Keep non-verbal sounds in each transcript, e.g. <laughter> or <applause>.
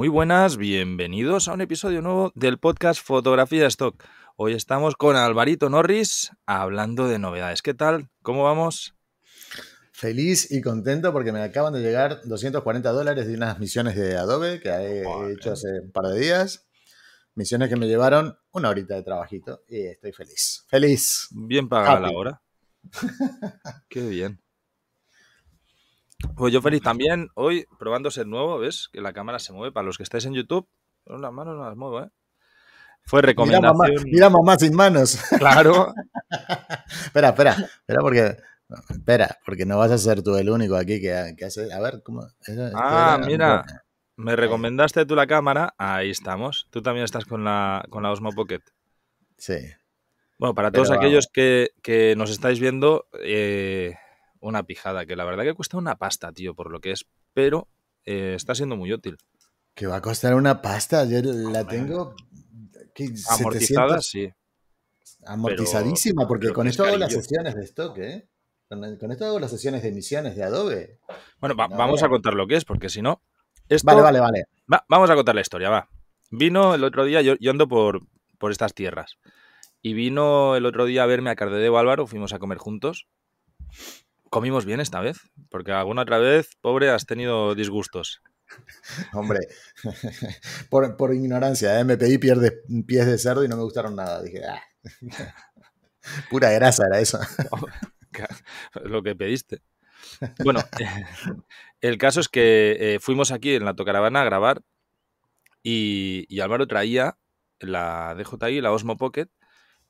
Muy buenas, bienvenidos a un episodio nuevo del podcast Fotografía Stock. Hoy estamos con Alvarito Norris hablando de novedades. ¿Qué tal? ¿Cómo vamos? Feliz y contento porque me acaban de llegar 240 dólares de unas misiones de Adobe que he hecho hace un par de días. Misiones que me llevaron una horita de trabajito y estoy feliz. Feliz. Bien pagada la hora. <laughs> Qué bien. Pues yo feliz también. Hoy probando ser nuevo, ¿ves? Que la cámara se mueve. Para los que estáis en YouTube, con las manos no las muevo, ¿eh? Fue recomendación. Mira mamá, sin manos. Claro. <laughs> espera, espera, espera porque... Espera, porque no vas a ser tú el único aquí que, hace... A ver, ¿cómo...? ah, mira. Me recomendaste tú la cámara. Ahí estamos. Tú también estás con la, con la Osmo Pocket. Sí. Bueno, para todos aquellos que, que, nos estáis viendo, eh, una pijada, que la verdad que cuesta una pasta, tío, por lo que es, pero eh, está siendo muy útil. Que va a costar una pasta, yo la tengo... Amortizada, sí. Amortizadísima, porque con esto hago las sesiones de stock, ¿eh? Con, esto hago las sesiones de emisiones de Adobe. Bueno, vamos a contar lo que es, porque si no... vale, vale, vale. vamos a contar la historia, va. Vino el otro día, yo, ando por, por estas tierras, y vino el otro día a verme a Cardedeu Álvaro, fuimos a comer juntos, comimos bien esta vez, porque alguna otra vez, pobre, has tenido disgustos. <laughs> Hombre, <laughs> por, ignorancia, ¿eh? me pedí pies de, pies de cerdo y no me gustaron nada. Dije, ah". <laughs> pura grasa era eso. Lo que pediste. Bueno, el caso es que eh, fuimos aquí en la Tocaravana a grabar y, y Álvaro traía la DJI, la Osmo Pocket,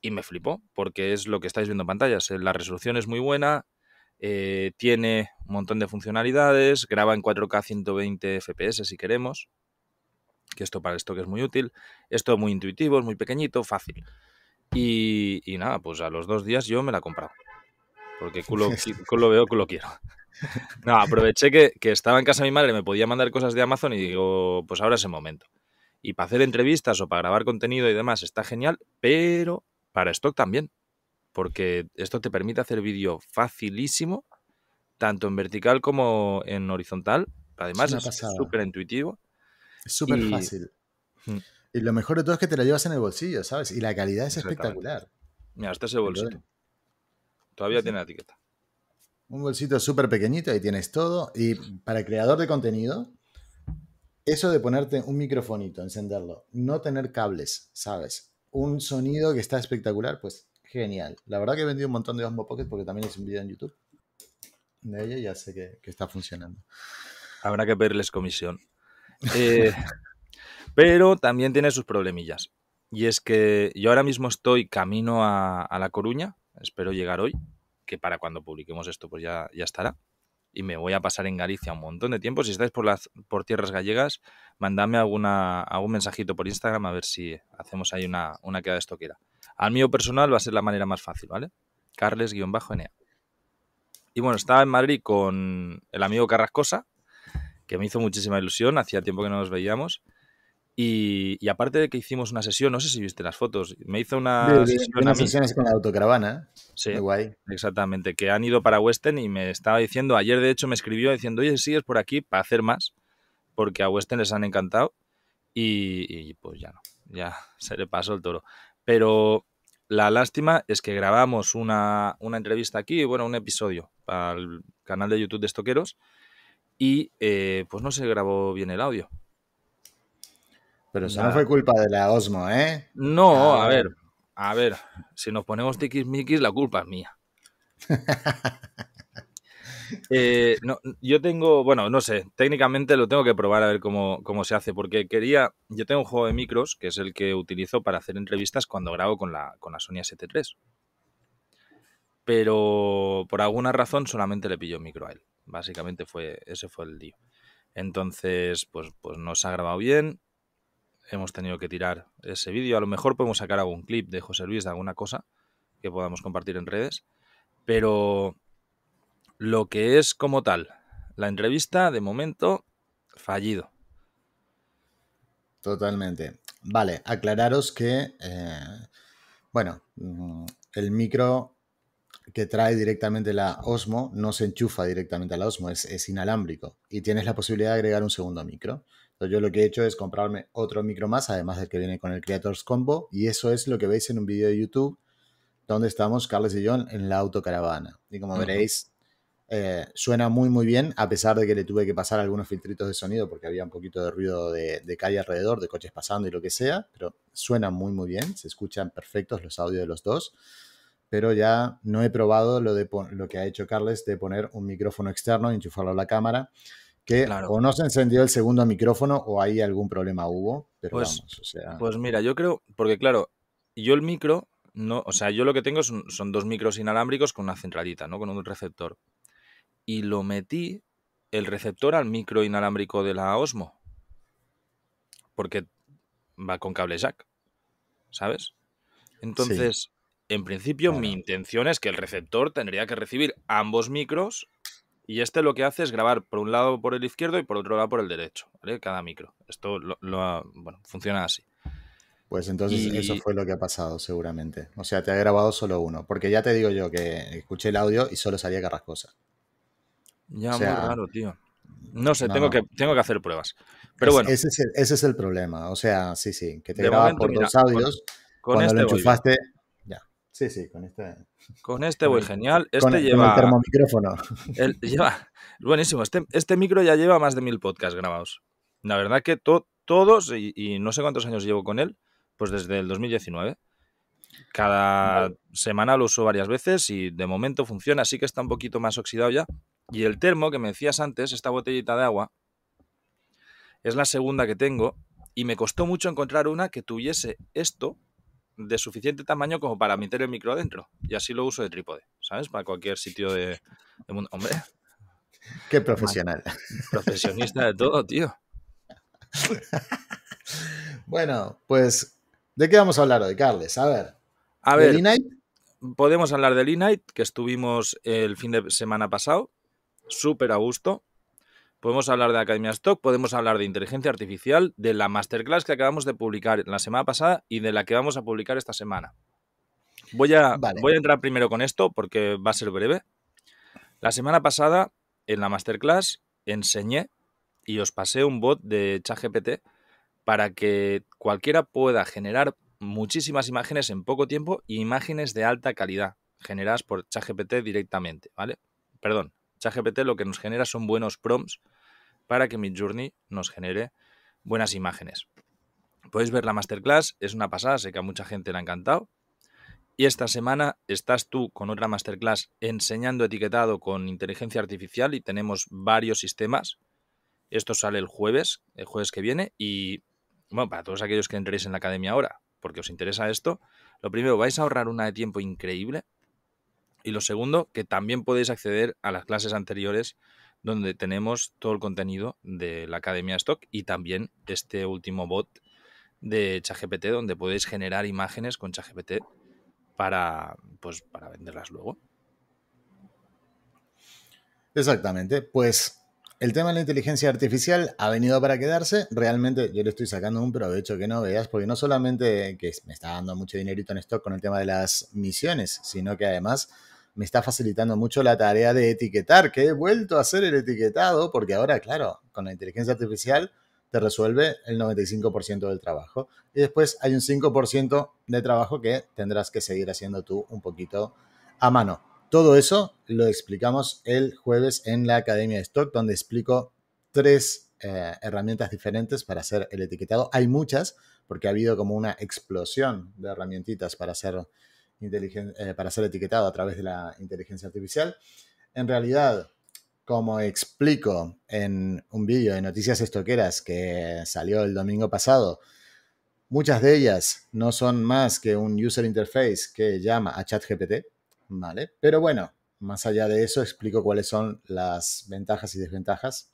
y me flipó, porque es lo que estáis viendo en pantallas. La resolución es muy buena, eh, tiene un montón de funcionalidades, graba en 4K 120 FPS si queremos, que esto para esto que es muy útil. Esto es muy intuitivo, es muy pequeñito, fácil. Y, nada, pues a los dos días yo me la he comprado. Porque culo, <laughs> culo veo, culo quiero. <laughs> No, aproveché que, que, estaba en casa de mi madre, me podía mandar cosas de Amazon y digo, pues ahora es el momento. Y para hacer entrevistas o para grabar contenido y demás está genial, pero para stock también porque esto te permite hacer vídeo facilísimo, tanto en vertical como en horizontal. Además, es súper intuitivo. Es súper fácil. Mm. Y lo mejor de todo es que te la llevas en el bolsillo, ¿sabes? Y la calidad es espectacular. Mira, este es el bolsillo. Todavía tiene la etiqueta. Un bolsito súper pequeñito, ahí tienes todo. Y para el creador de contenido, eso de ponerte un microfonito, encenderlo, no tener cables, ¿sabes? Un sonido que está espectacular, pues genial. La verdad que he vendido un montón de Osmo Pocket porque también hice un video en YouTube de ella y ya sé que, está funcionando. Habrá que pedirles comisión. Eh, <laughs> pero también tiene sus problemillas. Y es que yo ahora mismo estoy camino a, La Coruña, espero llegar hoy, que para cuando publiquemos esto pues ya, ya estará. Y me voy a pasar en Galicia un montón de tiempo. Si estáis por las por tierras gallegas, mandadme alguna, algún mensajito por Instagram a ver si hacemos ahí una, una queda de estoquera. Al mío personal va a ser la manera más fácil, ¿vale? Carles-NEA. Y bueno, estaba en Madrid con el amigo Carrascosa, que me hizo muchísima ilusión, hacía tiempo que no nos veíamos. Y, aparte de que hicimos una sesión, no sé si viste las fotos, me hizo una sesión. con la autocaravana. Sí, guay. exactamente, que han ido para Western y me estaba diciendo, ayer de hecho me escribió diciendo, oye, sigues por aquí para hacer más, porque a Western les han encantado. Y, y pues ya no, ya <laughs> se le pasó el toro. Pero la lástima es que grabamos una, entrevista aquí, bueno, un episodio para el canal de YouTube de Estoqueros y eh, pues no se grabó bien el audio. Pero eso no fue culpa de la Osmo, ¿eh? No, a ver, a ver, si nos ponemos tiquismiquis, la culpa es mía. <laughs> Eh, no, yo tengo, bueno, no sé, técnicamente lo tengo que probar a ver cómo, se hace, porque quería, yo tengo un juego de micros, que es el que utilizo para hacer entrevistas cuando grabo con la, con la Sony S7 Pero por alguna razón solamente le pillo micro a él. Básicamente fue, ese fue el lío. Entonces, pues, pues no se ha grabado bien. Hemos tenido que tirar ese vídeo. A lo mejor podemos sacar algún clip de José Luis de alguna cosa que podamos compartir en redes. Pero lo que es como tal, la entrevista, de momento, fallido. Totalmente. Vale, aclararos que, eh, bueno, mm, el micro que trae directamente la Osmo no se enchufa directamente a la Osmo, es, es inalámbrico y tienes la posibilidad de agregar un segundo micro. Entonces yo lo que he hecho es comprarme otro micro más, además del que viene con el Creators Combo, y eso es lo que veis en un vídeo de YouTube donde estamos Carles y yo en la autocaravana. Y como veréis, eh, suena muy muy bien, a pesar de que le tuve que pasar algunos filtritos de sonido porque había un poquito de ruido de, de, calle alrededor, de coches pasando y lo que sea, pero suena muy muy bien, se escuchan perfectos los audios de los dos pero ya no he probado lo, de lo que ha hecho Carles de poner un micrófono externo y enchufarlo a la cámara, que o no se encendió el segundo micrófono o ahí algún problema hubo, pero pues, vamos, o sea... Pues mira, yo creo, porque claro, yo el micro, no, o sea, yo lo que tengo son, son dos micros inalámbricos con una centralita, ¿no? Con un receptor. Y lo metí el receptor al micro inalámbrico de la Osmo. Porque va con cable jack, ¿sabes? Entonces, en principio, mi intención es que el receptor tendría que recibir ambos micros y este lo que hace es grabar por un lado por el izquierdo y por otro lado por el derecho, ¿vale? Cada micro. Esto lo, bueno, funciona así. Pues entonces eso fue lo que ha pasado, seguramente. O sea, te ha grabado solo uno. Porque ya te digo yo que escuché el audio y solo salía carrascosa. Ya, muy raro, tío. No sé, tengo, Que, tengo que hacer pruebas. Pero bueno. Ese es, el, problema. O sea, sí, sí, que te graba por dos audios. Con, cuando este lo enchufaste, Sí, sí, con este. Con este voy genial. Este lleva. Con el termomicrófono. <laughs> lleva. Buenísimo. Este, este micro ya lleva más de mil podcasts grabados. La verdad que todos, y, no sé cuántos años llevo con él, pues desde el 2019. Cada semana lo uso varias veces y de momento funciona, así que está un poquito más oxidado ya. Y el termo que me decías antes, esta botellita de agua, es la segunda que tengo y me costó mucho encontrar una que tuviese esto de suficiente tamaño como para meter el micro adentro. Y así lo uso de trípode, ¿sabes? Para cualquier sitio de, mundo. Hombre. Qué profesional. Profesionista de todo, tío. bueno, pues, ¿de qué vamos a hablar hoy, Carles? A ver. A ver. Podemos hablar del E-Night, que estuvimos el fin de semana pasado. Súper a gusto. Podemos hablar de Academia Stock, podemos hablar de inteligencia artificial, de la masterclass que acabamos de publicar la semana pasada y de la que vamos a publicar esta semana. Voy a, voy a entrar primero con esto porque va a ser breve. La semana pasada, en la masterclass, enseñé y os pasé un bot de ChatGPT para que cualquiera pueda generar muchísimas imágenes en poco tiempo y imágenes de alta calidad generadas por ChatGPT directamente, ¿vale? Perdón, ChatGPT lo que nos genera son buenos prompts para que Midjourney nos genere buenas imágenes. Podéis ver la masterclass, es una pasada, sé que a mucha gente le ha encantado. Y esta semana estás tú con otra masterclass enseñando etiquetado con inteligencia artificial y tenemos varios sistemas. Esto sale el jueves, el jueves que viene. Y bueno, para todos aquellos que entréis en la academia ahora, porque os interesa esto, lo primero, vais a ahorrar una de tiempo increíble y lo segundo, que también podéis acceder a las clases anteriores donde tenemos todo el contenido de la Academia Stock y también este último bot de ChatGPT donde podéis generar imágenes con ChatGPT para, pues, para venderlas luego. Exactamente. Pues el tema de la inteligencia artificial ha venido para quedarse. Realmente yo le estoy sacando un provecho que no veas, porque no solamente que me está dando mucho dinerito en stock con el tema de las misiones, sino que además me está facilitando mucho la tarea de etiquetar, que he vuelto a hacer el etiquetado, porque ahora, claro, con la inteligencia artificial te resuelve el 95% del trabajo. Y después hay un 5% de trabajo que tendrás que seguir haciendo tú un poquito a mano. Todo eso lo explicamos el jueves en la Academia de Stock, donde explico tres eh, herramientas diferentes para hacer el etiquetado. Hay muchas, porque ha habido como una explosión de herramientitas para hacer eh, para ser etiquetado a través de la inteligencia artificial. En realidad, como explico en un vídeo de noticias estoqueras que salió el domingo pasado, muchas de ellas no son más que un user interface que llama a ChatGPT, ¿vale? Pero bueno, más allá de eso, explico cuáles son las ventajas y desventajas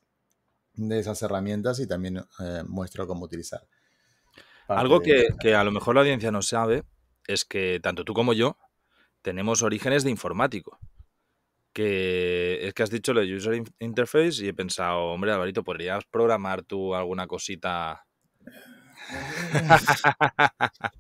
de esas herramientas y también eh, muestro cómo utilizar. Algo que, que, a lo mejor la audiencia no sabe es que tanto tú como yo tenemos orígenes de informático. Que es que has dicho lo de user interface y he pensado, hombre, Alvarito, ¿podrías programar tú alguna cosita? <laughs>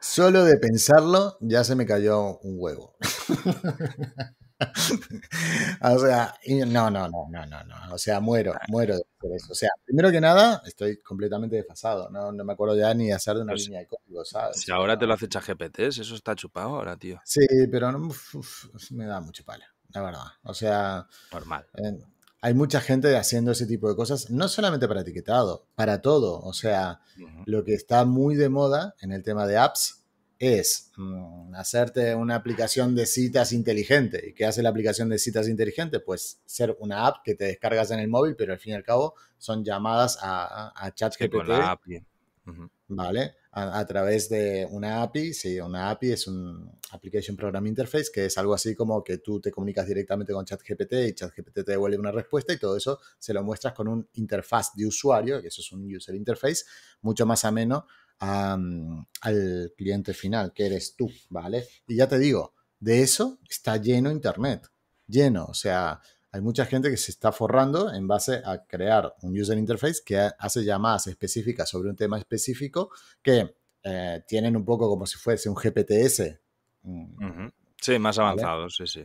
Solo de pensarlo ya se me cayó un huevo. <laughs> <laughs> o sea, no, no, no, no, no, no. O sea, muero, muero de hacer eso. O sea, primero que nada, estoy completamente desfasado. No, no me acuerdo ya ni hacer de una Pues, línea de código, ¿sabes? Si ahora te lo hace ChatGPT, eso está chupado ahora, tío. Sí, pero no, uf, uf, me da mucho pala, la verdad. O sea, Normal. eh, hay mucha gente haciendo ese tipo de cosas, no solamente para etiquetado, para todo. O sea, Ujú. lo que está muy de moda en el tema de apps es mm, hacerte una aplicación de citas inteligente. ¿Y qué hace la aplicación de citas inteligente? Pues ser una app que te descargas en el móvil, pero al fin y al cabo son llamadas a, a, ChatGPT, con la API. Ujú. ¿vale? A, a través de una API. Sí, una API es un Application Program Interface, que es algo así como que tú te comunicas directamente con ChatGPT y ChatGPT te devuelve una respuesta y todo eso se lo muestras con un interfaz de usuario, que eso es un user interface, mucho más ameno al cliente final, que eres tú, ¿vale? Y ya te digo, de eso está lleno Internet, lleno, o sea, hay mucha gente que se está forrando en base a crear un user interface que ha- hace llamadas específicas sobre un tema específico que eh, tienen un poco como si fuese un GPTS, mm, Ujú. Sí, más ¿vale? avanzado, sí, sí.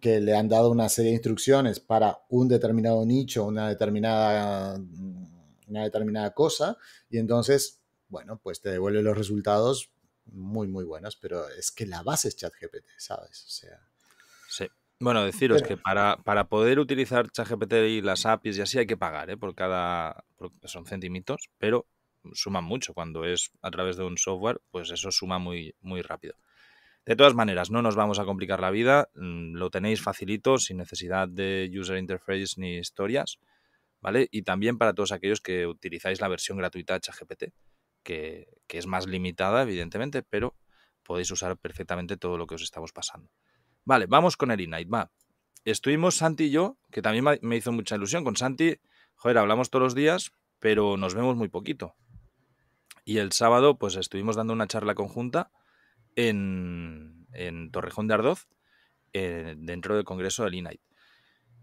que le han dado una serie de instrucciones para un determinado nicho, una determinada, una determinada cosa, y entonces, bueno, pues te devuelve los resultados muy, muy buenos, pero es que la base es ChatGPT, ¿sabes? O sea, Sí. Bueno, deciros Pero- que para, para poder utilizar ChatGPT y las APIs y así hay que pagar, ¿eh? Por cada... son centimitos, pero suman mucho. Cuando es a través de un software, pues eso suma muy, muy rápido. De todas maneras, no nos vamos a complicar la vida. mm, Lo tenéis facilito, sin necesidad de user interface ni historias, ¿vale? Y también para todos aquellos que utilizáis la versión gratuita de ChatGPT, que, es más limitada, evidentemente, pero podéis usar perfectamente todo lo que os estamos pasando. Vale, vamos con el Innight, va. Estuvimos Santi y yo, que también me- hizo mucha ilusión. Con Santi, joder, hablamos todos los días, pero nos vemos muy poquito. Y el sábado, pues estuvimos dando una charla conjunta en, en Torrejón de Ardoz, eh, dentro del Congreso del Innight.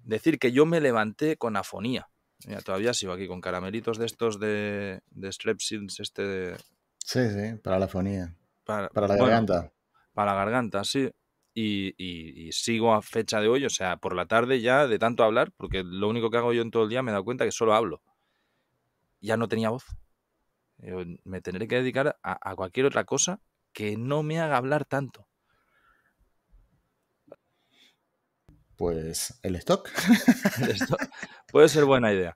Decir que yo me levanté con afonía. Mira, todavía sigo aquí con caramelitos de estos de, de Strepsils, este de- sí, sí, para la fonía, para, para la bueno, garganta. para la garganta, sí. Y, y- y sigo a fecha de hoy, o sea, por la tarde ya de tanto hablar, porque lo único que hago yo en todo el día me he dado cuenta que solo hablo. Ya no tenía voz. Digo, me tendré que dedicar a, a cualquier otra cosa que no me haga hablar tanto. Pues <laughs> el stock. Puede ser buena idea.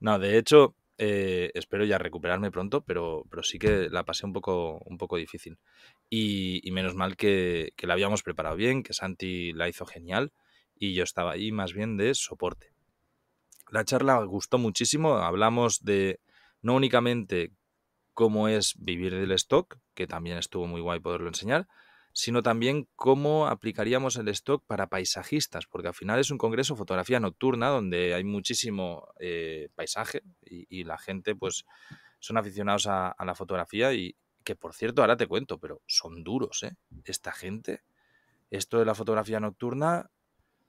No, de hecho, eh, espero ya recuperarme pronto, pero, pero sí que la pasé un poco, un poco difícil. Y, y menos mal que, que la habíamos preparado bien, que Santi la hizo genial y yo estaba ahí más bien de soporte. La charla gustó muchísimo. Hablamos de no únicamente cómo es vivir del stock, que también estuvo muy guay poderlo enseñar, sino también cómo aplicaríamos el stock para paisajistas, porque al final es un congreso de fotografía nocturna donde hay muchísimo eh, paisaje y, y la gente pues son aficionados a, a la fotografía y que por cierto ahora te cuento, pero son duros, ¿eh? Esta gente, esto de la fotografía nocturna,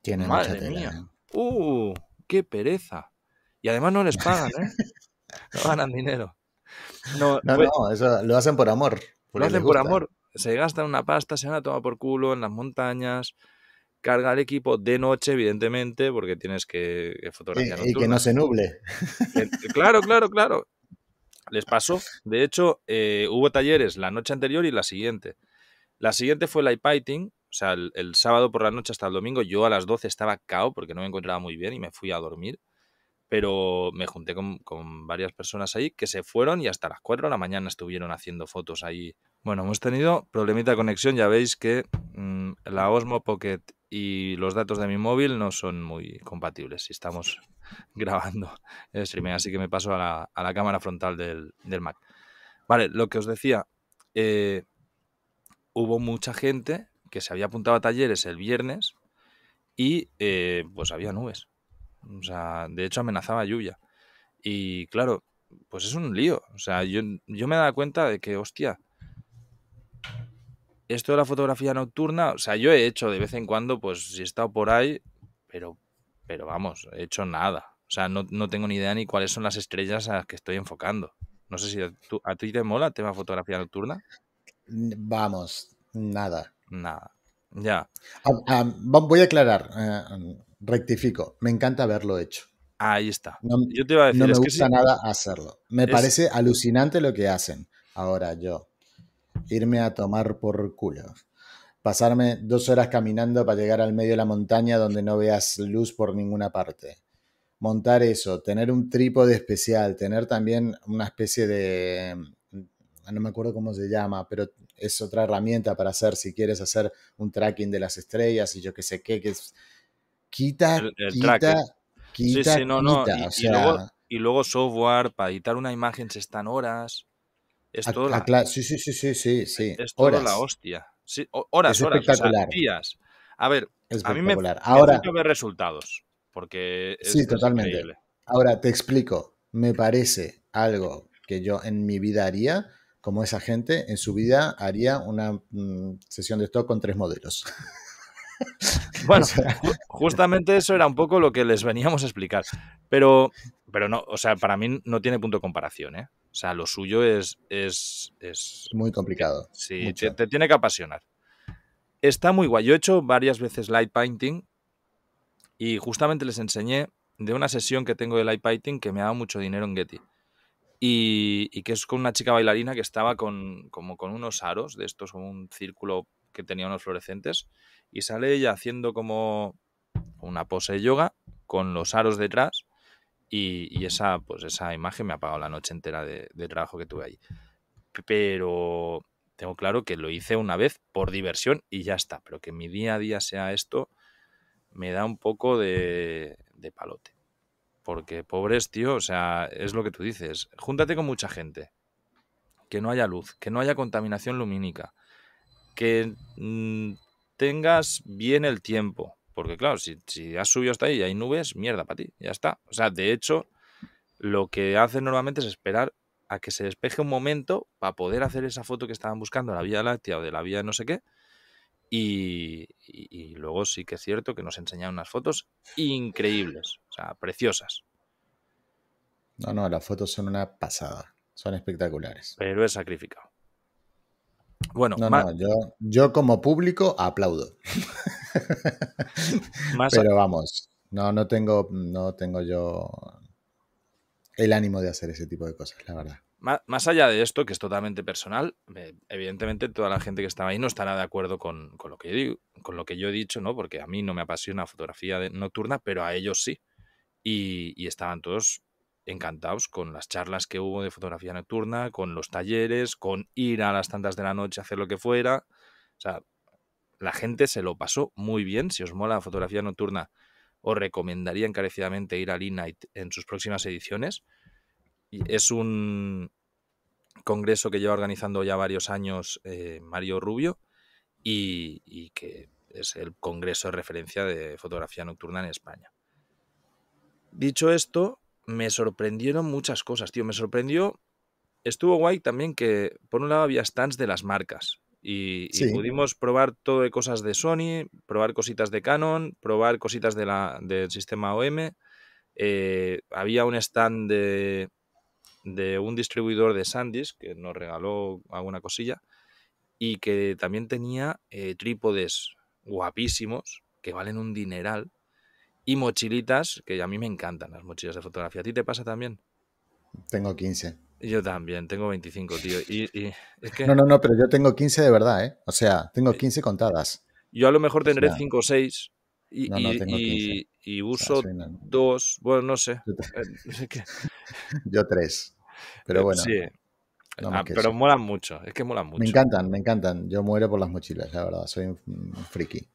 Tiene mucha madre tela. mía, ¿eh? ¡uh! ¡Qué pereza! Y además no les pagan, ¿eh? <laughs> No ganan dinero. No, No, pues- no, eso lo hacen por amor. lo hacen por amor. Se gastan una pasta, se van a tomar por culo en las montañas, carga el equipo de noche, evidentemente, porque tienes que, que Y, que no se nuble. Claro, claro, claro. Les pasó. De hecho, eh, hubo talleres la noche anterior y la siguiente. La siguiente fue light painting, o sea, el, el sábado por la noche hasta el domingo. Yo a las 12 estaba cao porque no me encontraba muy bien y me fui a dormir. Pero me junté con, con varias personas ahí que se fueron y hasta las 4 de la mañana estuvieron haciendo fotos ahí. Bueno, hemos tenido problemita de conexión. Ya veis que mm, la Osmo Pocket y los datos de mi móvil no son muy compatibles si estamos <laughs> grabando el streaming. Así que me paso a la, a la cámara frontal del, del Mac. Vale, lo que os decía, eh, hubo mucha gente que se había apuntado a talleres el viernes y eh, pues había nubes. O sea, de hecho amenazaba lluvia. Y claro, pues es un lío. O sea, yo, yo me dado cuenta de que, hostia, esto de la fotografía nocturna, o sea, yo he hecho de vez en cuando, pues si he estado por ahí, pero, pero vamos, he hecho nada. O sea, no, no tengo ni idea ni cuáles son las estrellas a las que estoy enfocando. No sé si a, tú- a ti te mola el tema fotografía nocturna. Vamos, nada. Nada. Ya. Ah, ah, voy a aclarar, eh, rectifico. Me encanta haberlo hecho. Ahí está. No, Yo te iba a decir, no me es que gusta sí, nada hacerlo. Me Es- parece alucinante lo que hacen. Ahora yo, irme a tomar por culo. Pasarme dos horas caminando para llegar al medio de la montaña donde no veas luz por ninguna parte. Montar eso, tener un trípode especial, tener también una especie de... No me acuerdo cómo se llama, pero es otra herramienta para hacer, si quieres hacer un tracking de las estrellas y yo qué sé qué, que es... Quita, El- el quita, tracker. quita, sí, sí, no, no. quita. Y, o y sea, luego, y luego software, para editar una imagen se están horas. Es A- todo la, sí, sí, sí, sí, sí, sí. es todo Horas. la hostia. Sí, horas, Es horas, o sea, espectacular. días. A ver, Es a mí me, me Ahora, falta ver resultados, porque es, sí, totalmente. increíble. Ahora te explico. Me parece algo que yo en mi vida haría, como esa gente en su vida haría una mm, sesión de stock con tres modelos. <laughs> Bueno, O sea, ju- justamente eso era un poco lo que les veníamos a explicar. Pero, pero no, o sea, para mí no tiene punto de comparación, ¿eh? O sea, lo suyo es, es, es muy complicado. Sí, te, Mucho. te tiene que apasionar. Está muy guay. Yo he hecho varias veces light painting y justamente les enseñé de una sesión que tengo de light painting que me ha dado mucho dinero en Getty. Y, y que es con una chica bailarina que estaba con, como con unos aros de estos, como un círculo que tenía unos fluorescentes. Y sale ella haciendo como una pose de yoga con los aros detrás. Y, esa, pues esa imagen me ha pagado la noche entera de, trabajo que tuve ahí. Pero tengo claro que lo hice una vez por diversión y ya está. Pero que mi día a día sea esto me da un poco de, de palote. Porque pobres, tío, o sea, es lo que tú dices. Júntate con mucha gente. Que no haya luz, que no haya contaminación lumínica. Que mm, tengas bien el tiempo. Porque claro, si, si has subido hasta ahí y hay nubes, mierda para ti, ya está. O sea, de hecho, lo que hacen normalmente es esperar a que se despeje un momento para poder hacer esa foto que estaban buscando, la Vía Láctea o de la Vía no sé qué. Y, y- y luego sí que es cierto que nos enseñaron unas fotos increíbles, o sea, preciosas, No, no, las fotos son una pasada. Son espectaculares. pero es sacrificado. Bueno, No, no, yo, yo como público aplaudo. <laughs> <laughs> más, Pero vamos, no, no tengo, no tengo yo el ánimo de hacer ese tipo de cosas, la verdad. Más allá de esto, que es totalmente personal, eh, evidentemente toda la gente que estaba ahí no estará de acuerdo con, con lo que yo digo, con lo que yo he dicho, ¿no? Porque a mí no me apasiona fotografía de- nocturna, pero a ellos sí. Y, y estaban todos encantados con las charlas que hubo de fotografía nocturna, con los talleres, con ir a las tantas de la noche a hacer lo que fuera. O sea, la gente se lo pasó muy bien. Si os mola la fotografía nocturna, os recomendaría encarecidamente ir al E-Night en sus próximas ediciones. Es un congreso que lleva organizando ya varios años eh, Mario Rubio y, y que es el congreso de referencia de fotografía nocturna en España. Dicho esto, me sorprendieron muchas cosas, tío. Me sorprendió. Estuvo guay también que, por un lado, había stands de las marcas. Y, pudimos probar todo de cosas de Sony, probar cositas de Canon, probar cositas de la, del sistema OM. Eh, había un stand de, de un distribuidor de Sandisk que nos regaló alguna cosilla y que también tenía eh, trípodes guapísimos que valen un dineral y mochilitas que a mí me encantan las mochilas de fotografía. ¿A ti te pasa también? Tengo 15. Yo también, tengo 25, tío. Y, y es que No, no, no, pero yo tengo 15 de verdad, ¿eh? O sea, tengo 15 contadas. yo a lo mejor tendré sea, 5 o 6 y, no, no, y- y- y O sea, uso soy una- dos, bueno, no sé. yo, te- Eh. <laughs> <laughs> Pero eh, bueno, sí. no Ah, pero molan mucho, es que molan mucho. me encantan, me encantan. Yo muero por las mochilas, la verdad. Soy un un friki.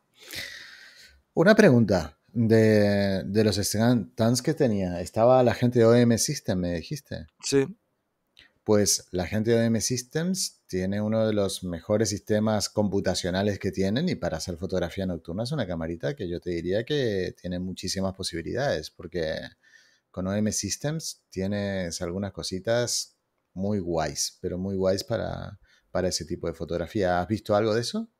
Una pregunta. De, de los stands que tenía, estaba la gente de OM System, me dijiste. Sí, Pues la gente de OM Systems tiene uno de los mejores sistemas computacionales que tienen y para hacer fotografía nocturna es una camarita que yo te diría que tiene muchísimas posibilidades porque con OM Systems tienes algunas cositas muy guays, pero muy guays para, para ese tipo de fotografía. ¿Has visto algo de eso?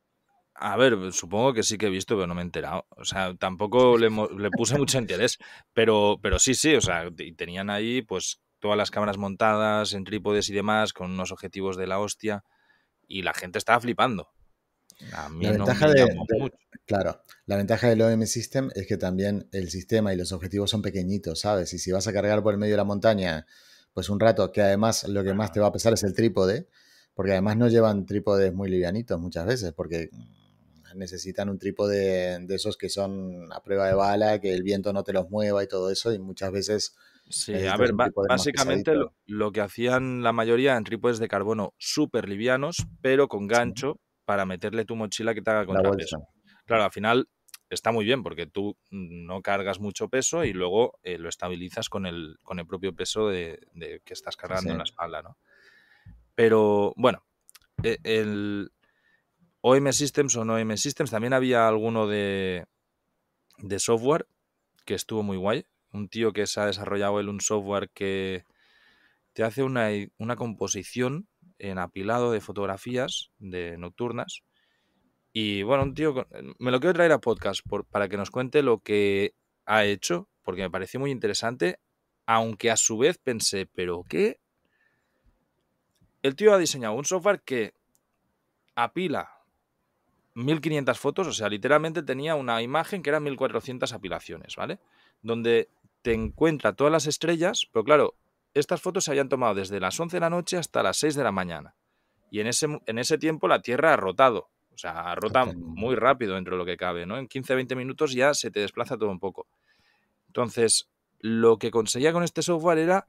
A ver, supongo que sí que he visto, pero no me he enterado. O sea, tampoco le, le puse mucho interés. Pero, pero sí, sí, o sea, y tenían ahí pues todas las cámaras montadas en trípodes y demás, con unos objetivos de la hostia. y la gente estaba flipando. A mí La no ventaja me de, llamó de- mucho. claro, la ventaja del OM System es que también el sistema y los objetivos son pequeñitos, ¿sabes? Y si vas a cargar por el medio de la montaña, pues un rato, que además lo que más te va a pesar es el trípode, porque además no llevan trípodes muy livianitos muchas veces, porque necesitan un trípode de esos que son a prueba de bala, que el viento no te los mueva y todo eso, y muchas veces Sí, a ver, básicamente lo, lo que hacían la mayoría en trípodes de carbono súper livianos, pero con gancho para meterle tu mochila que te haga contrapeso. Claro, al final está muy bien porque tú no cargas mucho peso y luego eh, lo estabilizas con el, con el propio peso de, de que estás cargando en la espalda, ¿no? Pero bueno, e- el OM Systems o no OM Systems, también había alguno de, de software que estuvo muy guay. Un tío que se ha desarrollado él un software que te hace una, una composición en apilado de fotografías de nocturnas. Y bueno, un tío, me lo quiero traer a podcast para que nos cuente lo que ha hecho, porque me pareció muy interesante, aunque a su vez pensé, ¿pero qué? El tío ha diseñado un software que apila 1500 fotos, o sea, literalmente tenía una imagen que eran 1400 apilaciones, ¿vale? Donde te encuentra todas las estrellas, pero claro, estas fotos se habían tomado desde las 11 de la noche hasta las 6 de la mañana. Y en ese, en ese tiempo la Tierra ha rotado, o sea, rota muy rápido dentro de lo que cabe, ¿no? En 15-20 minutos ya se te desplaza todo un poco. Entonces, lo que conseguía con este software era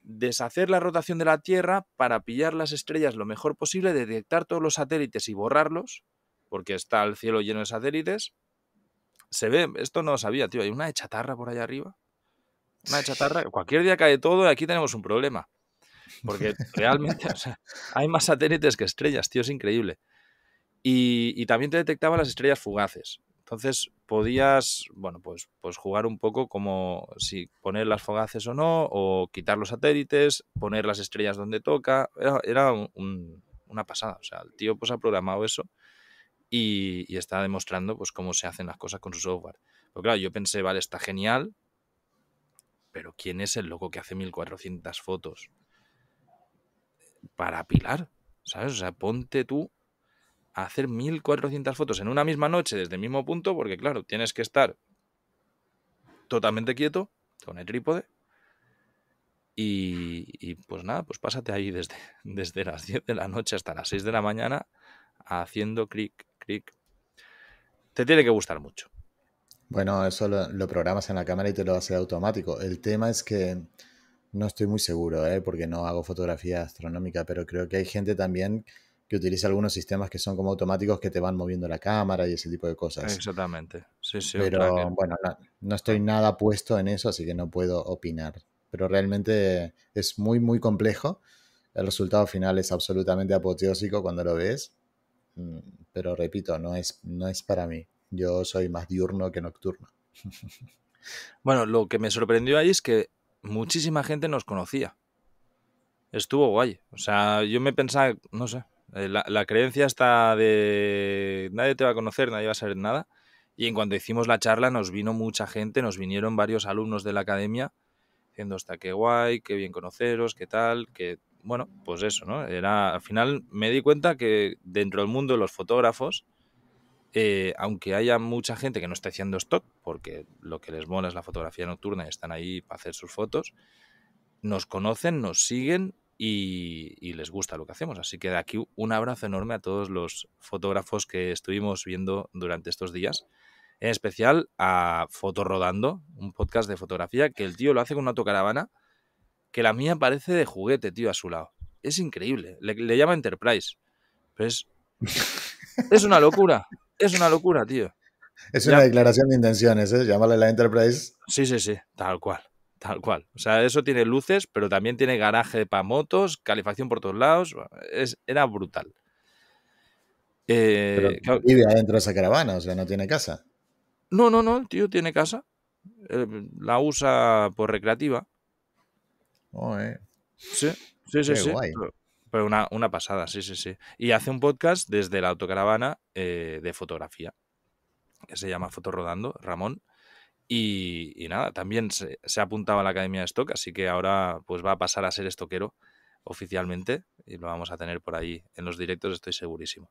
deshacer la rotación de la Tierra para pillar las estrellas lo mejor posible, detectar todos los satélites y borrarlos, porque está el cielo lleno de satélites. Se ve, esto no lo sabía, tío, hay una de chatarra por allá arriba. Una de chatarra, <laughs> cualquier día cae todo y aquí tenemos un problema. Porque realmente, o sea, hay más satélites que estrellas, tío, es increíble. Y, y también te detectaba las estrellas fugaces. Entonces podías, bueno, pues, pues jugar un poco como si poner las fugaces o no, o quitar los satélites, poner las estrellas donde toca. Era, era un- un- una pasada. O sea, el tío pues ha programado eso y, está demostrando pues cómo se hacen las cosas con su software. Pero claro, yo pensé, vale, está genial, pero ¿quién es el loco que hace 1400 fotos para apilar? ¿Sabes? O sea, ponte tú a hacer 1400 fotos en una misma noche desde el mismo punto, porque claro, tienes que estar totalmente quieto con el trípode. Y, y, pues nada, pues pásate ahí desde, <laughs> desde las 10 de la noche hasta las 6 de la mañana haciendo clic, clic. Te tiene que gustar mucho. Bueno, eso lo, lo programas en la cámara y te lo hace automático. El tema es que no estoy muy seguro, ¿eh? porque no hago fotografía astronómica, pero creo que hay gente también que utiliza algunos sistemas que son como automáticos que te van moviendo la cámara y ese tipo de cosas. Exactamente. Sí, sí, Pero que- bueno, no, no estoy nada puesto en eso, así que no puedo opinar. Pero realmente es muy, muy complejo. El resultado final es absolutamente apoteósico cuando lo ves. Pero repito, no es, no es para mí. Yo soy más diurno que nocturno. <laughs> Bueno, lo que me sorprendió ahí es que muchísima gente nos conocía. Estuvo guay. O sea, yo me pensaba, no sé, eh, la, la creencia está de nadie te va a conocer, nadie va a saber nada. Y en cuanto hicimos la charla nos vino mucha gente, nos vinieron varios alumnos de la academia diciendo, hasta qué guay, qué bien conoceros, qué tal, que bueno, pues eso, ¿no? Era, al final me di cuenta que dentro del mundo de los fotógrafos, eh, aunque haya mucha gente que no esté haciendo stock, porque lo que les mola es la fotografía nocturna y están ahí para hacer sus fotos, nos conocen, nos siguen y, les gusta lo que hacemos. Así que de aquí un abrazo enorme a todos los fotógrafos que estuvimos viendo durante estos días. En especial a Fotorodando, un podcast de fotografía que el tío lo hace con una autocaravana que la mía parece de juguete, tío, a su lado. Es increíble. Le, le llama Enterprise. Pero es, es una locura. Es una locura, tío. Es Ya. una declaración de intenciones, ¿eh? Llamarle la Enterprise. Sí, sí, sí, tal cual, tal cual. O sea, eso tiene luces, pero también tiene garaje para motos, calefacción por todos lados. Es, era brutal. Eh, Pero vive adentro de esa caravana, o sea, no tiene casa. no, no, no, el tío tiene casa. eh, la usa por recreativa. Oh, eh. Sí, sí, sí, Qué sí. guay. Pero, una, una pasada, sí, sí, sí. Y hace un podcast desde la autocaravana eh, de fotografía, que se llama Fotorodando, Ramón. Y, y nada, también se, se ha apuntado a la Academia de Stock, así que ahora pues va a pasar a ser estoquero oficialmente y lo vamos a tener por ahí en los directos, estoy segurísimo.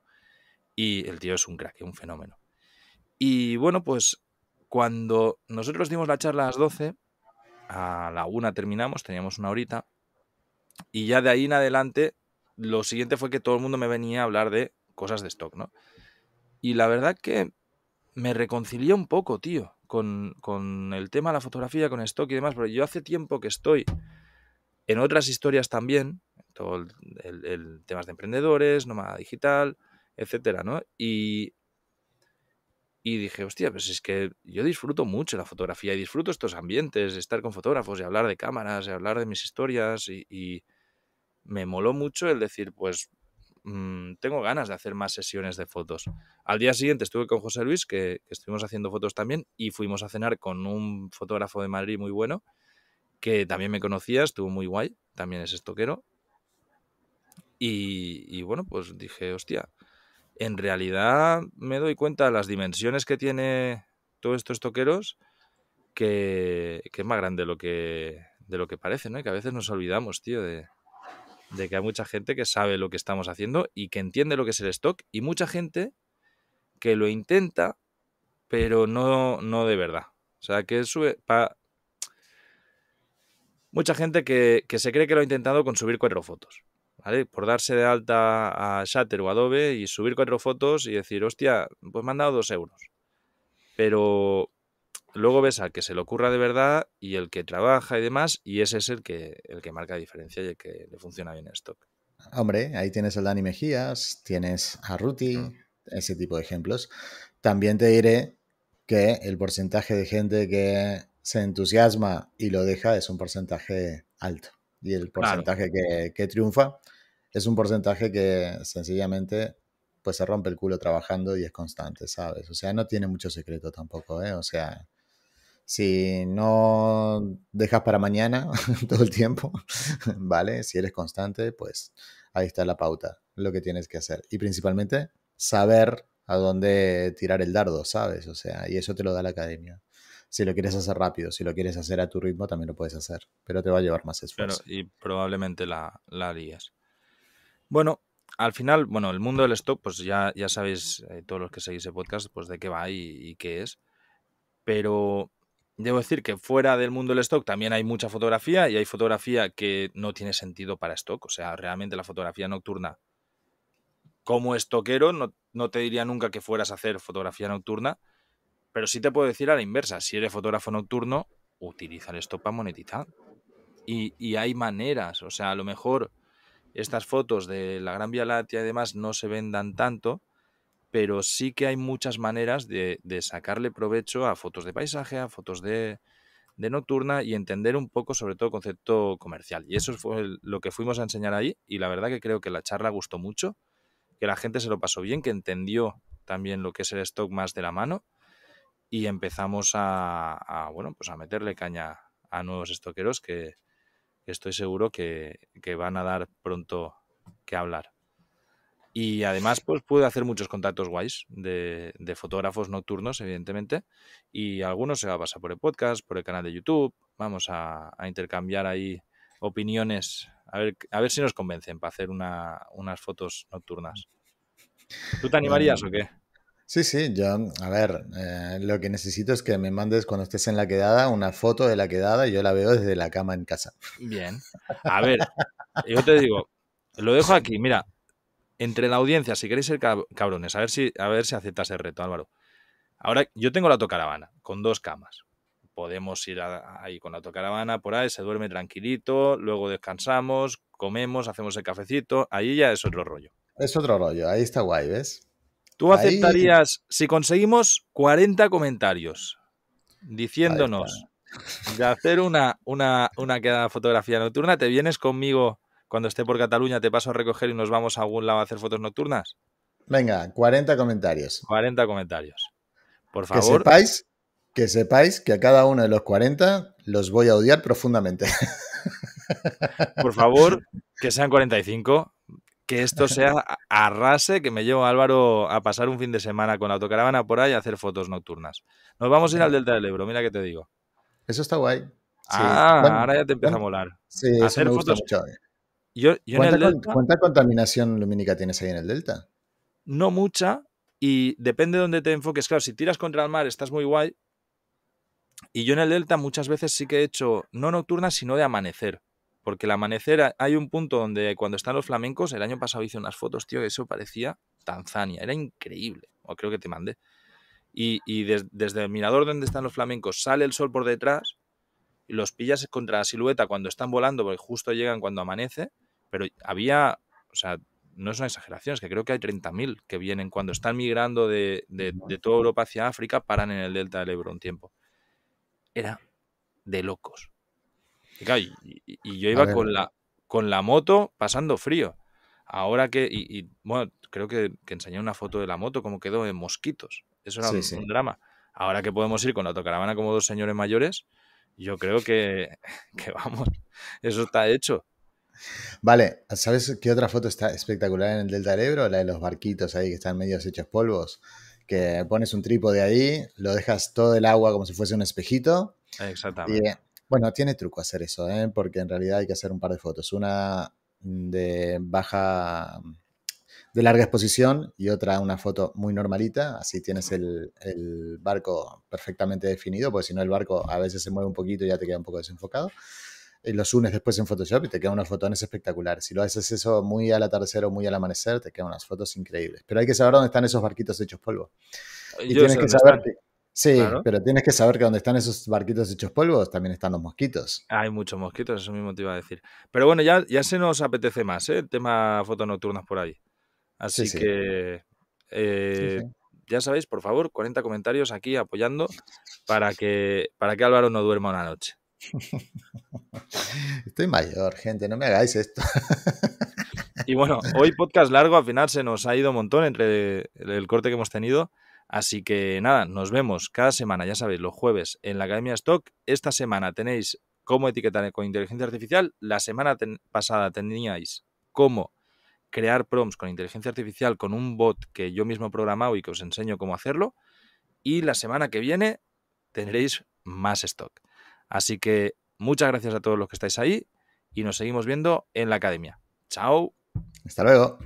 Y el tío es un crack, un fenómeno. Y bueno, pues cuando nosotros dimos la charla a las 12, a la una terminamos, teníamos una horita, y ya de ahí en adelante, lo siguiente fue que todo el mundo me venía a hablar de cosas de stock, ¿no? Y la verdad que me reconcilié un poco, tío, con, con el tema de la fotografía, con stock y demás, porque yo hace tiempo que estoy en otras historias también, todo el, el, temas de emprendedores, nómada digital, etcétera, ¿no? Y, y dije, hostia, pues es que yo disfruto mucho la fotografía y disfruto estos ambientes, estar con fotógrafos y hablar de cámaras y hablar de mis historias y, me moló mucho el decir, pues mm, tengo ganas de hacer más sesiones de fotos. Al día siguiente estuve con José Luis, que, que, estuvimos haciendo fotos también, y fuimos a cenar con un fotógrafo de Madrid muy bueno, que también me conocía, estuvo muy guay, también es estoquero. Y, y bueno, pues dije, hostia, en realidad me doy cuenta de las dimensiones que tiene todos estos toqueros, que, es más grande de lo que, de lo que parece, ¿no? Que a veces nos olvidamos, tío, de, que hay mucha gente que sabe lo que estamos haciendo y que entiende lo que es el stock, y mucha gente que lo intenta, pero no, no de verdad. O sea, que sube. Mucha gente que, que se cree que lo ha intentado con subir cuatro fotos. Por darse de alta a Shutter o Adobe y subir cuatro fotos y decir, hostia, pues me han dado dos euros. Pero luego ves al que se le ocurra de verdad y el que trabaja y demás, y ese es el que, el que marca diferencia y el que le funciona bien en stock. Hombre, ahí tienes a Dani Mejías, tienes a Ruti, mm. ese tipo de ejemplos. También te diré que el porcentaje de gente que se entusiasma y lo deja es un porcentaje alto. Y el porcentaje que, que, triunfa es un porcentaje que sencillamente pues se rompe el culo trabajando y es constante, ¿sabes? O sea, no tiene mucho secreto tampoco, ¿eh? O sea, si no dejas para mañana <laughs> todo el tiempo, <laughs> ¿vale? Si eres constante, pues ahí está la pauta, lo que tienes que hacer. Y principalmente saber a dónde tirar el dardo, ¿sabes? O sea, y eso te lo da la academia. Si lo quieres hacer rápido, si lo quieres hacer a tu ritmo, también lo puedes hacer, pero te va a llevar más esfuerzo. y probablemente la, la harías. Bueno, al final, bueno, el mundo del stock, pues ya, ya sabéis, eh, todos los que seguís el podcast, pues de qué va y, qué es. Pero debo decir que fuera del mundo del stock también hay mucha fotografía y hay fotografía que no tiene sentido para stock. O sea, realmente la fotografía nocturna, como estoquero, no, no te diría nunca que fueras a hacer fotografía nocturna, pero sí te puedo decir a la inversa, si eres fotógrafo nocturno, utiliza el stock para monetizar. Y, hay maneras, o sea, a lo mejor estas fotos de la Gran Vía Láctea y demás no se vendan tanto, pero sí que hay muchas maneras de, sacarle provecho a fotos de paisaje, a fotos de, nocturna y entender un poco sobre todo concepto comercial. Y eso fue lo que fuimos a enseñar ahí y la verdad que creo que la charla gustó mucho, que la gente se lo pasó bien, que entendió también lo que es el stock más de la mano y empezamos a, a bueno, pues a meterle caña a nuevos estoqueros que, estoy seguro que, van a dar pronto que hablar. Y además, <laughs> pues pude hacer muchos contactos guays de, fotógrafos nocturnos, evidentemente. Y algunos se va a pasar por el podcast, por el canal de YouTube. Vamos a, intercambiar ahí opiniones, a ver, a ver si nos convencen para hacer unas fotos nocturnas. ¿Tú te animarías o qué? Sí, sí, yo, a ver, eh, lo que necesito es que me mandes cuando estés en la quedada una foto de la quedada y yo la veo desde la cama en casa. Bien. A ver, yo te digo, lo dejo aquí, mira, entre la audiencia, si queréis ser cabrones, a ver si, a ver si aceptas el reto, Álvaro. Ahora, yo tengo la autocaravana con dos camas. Podemos ir ahí con la autocaravana, por ahí, se duerme tranquilito, luego descansamos, comemos, hacemos el cafecito, ahí ya es otro rollo. Es otro rollo, ahí está guay, ¿ves? ¿Tú aceptarías, si conseguimos 40 comentarios diciéndonos de hacer una, una, una quedada fotografía nocturna, ¿te vienes conmigo cuando esté por Cataluña, te paso a recoger y nos vamos a algún lado a hacer fotos nocturnas? Venga, 40 comentarios. 40 comentarios. Por favor. Que sepáis, que sepáis que a cada uno de los 40 los voy a odiar profundamente. Por favor, que sean 45 que esto sea arrase, que me llevo a Álvaro a pasar un fin de semana con la autocaravana por ahí a hacer fotos nocturnas. Nos vamos a ir al Delta del Ebro, mira que te digo. Eso está guay. Ah, ahora ya te empieza a molar. Sí, hacer fotos, Yo, yo en ¿Cuánta, el con- delta, cuánta contaminación lumínica tienes ahí en el delta? no mucha, y depende de dónde te enfoques. Claro, si tiras contra el mar estás muy guay. Y yo en el delta muchas veces sí que he hecho, no nocturnas, sino de amanecer. Porque el amanecer ha- hay un punto donde cuando están los flamencos, el año pasado hice unas fotos, tío, que eso parecía Tanzania, era increíble. O creo que te mandé. Y, y des- desde el mirador donde están los flamencos sale el sol por detrás y los pillas contra la silueta cuando están volando, porque justo llegan cuando amanece. Pero había, o sea, no es una exageración, es que creo que hay 30.000 que vienen cuando están migrando de, de- de toda Europa hacia África, paran en el delta del Ebro un tiempo. Era de locos. Y, claro, y- yo iba con la, con la moto pasando frío. Ahora que, y, y, bueno, creo que, que enseñé una foto de la moto, como quedó en mosquitos. Eso era Sí, un, sí. un drama. Ahora que podemos ir con la autocaravana como dos señores mayores, yo creo que, <laughs> que vamos, eso está hecho. Vale, ¿sabes qué otra foto está espectacular en el Delta del Ebro? La de los barquitos ahí que están medio hechos polvos. Que pones un trípode ahí, lo dejas todo el agua como si fuese un espejito. Exactamente. Eh, bueno, tiene truco hacer eso, ¿eh? porque en realidad hay que hacer un par de fotos. Una de baja, de larga exposición y otra una foto muy normalita. Así tienes el, el barco perfectamente definido, porque si no el barco a veces se mueve un poquito y ya te queda un poco desenfocado. Y los unes después en Photoshop y te quedan unos fotones espectaculares. Si lo haces eso muy al atardecer o muy al amanecer, te quedan unas fotos increíbles. Pero hay que saber dónde están esos barquitos hechos polvo. Y Yo tienes que saber que, sí, Claro. pero tienes que saber que donde están esos barquitos hechos polvos también están los mosquitos. Hay muchos mosquitos, eso mismo te iba a decir. Pero bueno, ya, ya se nos apetece más, ¿eh? El tema fotos nocturnas por ahí. Así Sí, sí. que, eh, sí. ya sabéis, por favor, 40 comentarios aquí apoyando para que, para que Álvaro no duerma una noche. <laughs> Estoy mayor, gente, no me hagáis esto. Y bueno, hoy podcast largo, al final se nos ha ido un montón entre el corte que hemos tenido. Así que nada, nos vemos cada semana, ya sabéis, los jueves en la Academia Stock. Esta semana tenéis cómo etiquetar con inteligencia artificial. La semana pasada teníais cómo crear prompts con inteligencia artificial con un bot que yo mismo he programado y que os enseño cómo hacerlo. Y la semana que viene tendréis más stock. Así que muchas gracias a todos los que estáis ahí y nos seguimos viendo en la academia. Chao. Hasta luego.